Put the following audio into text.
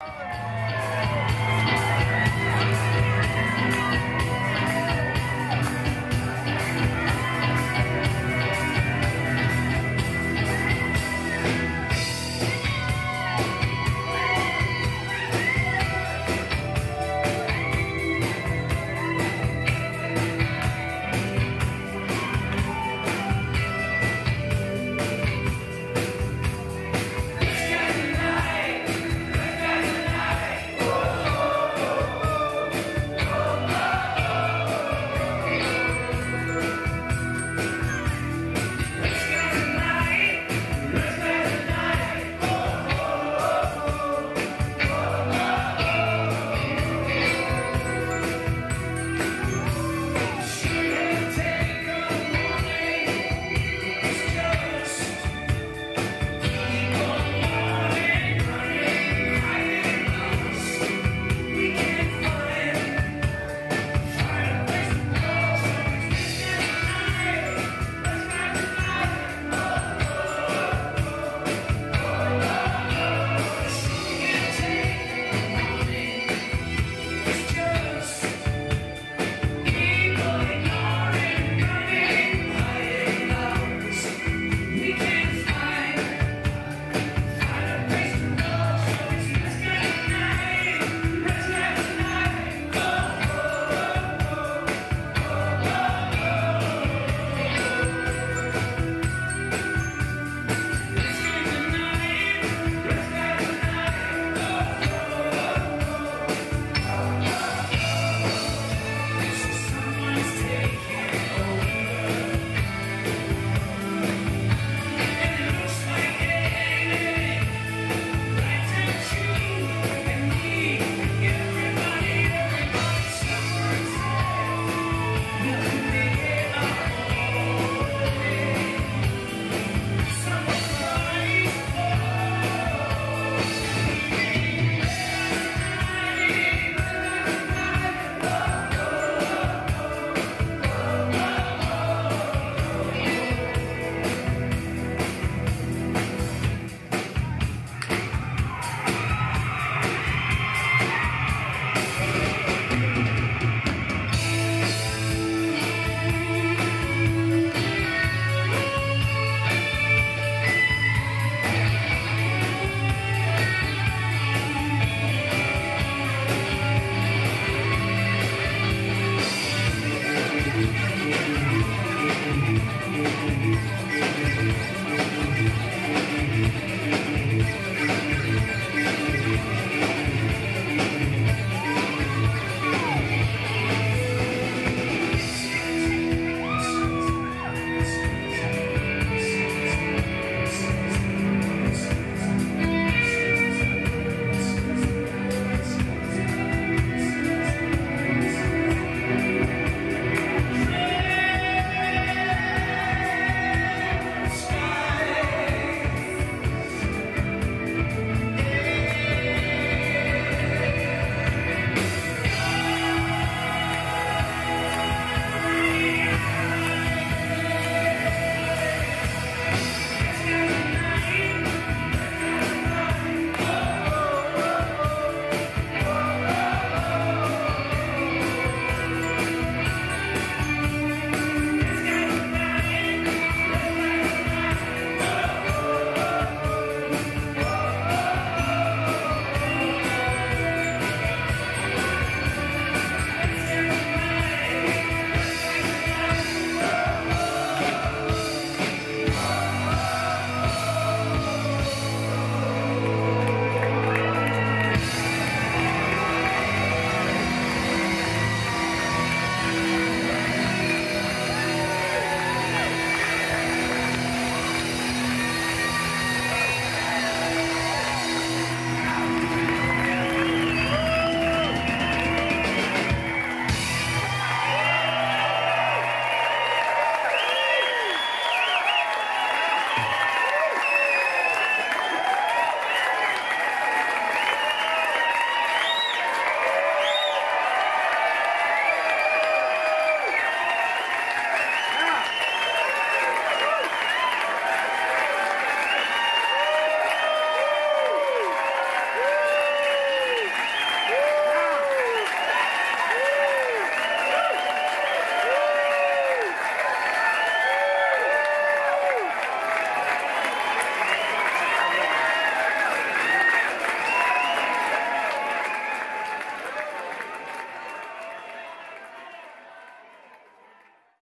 Lord.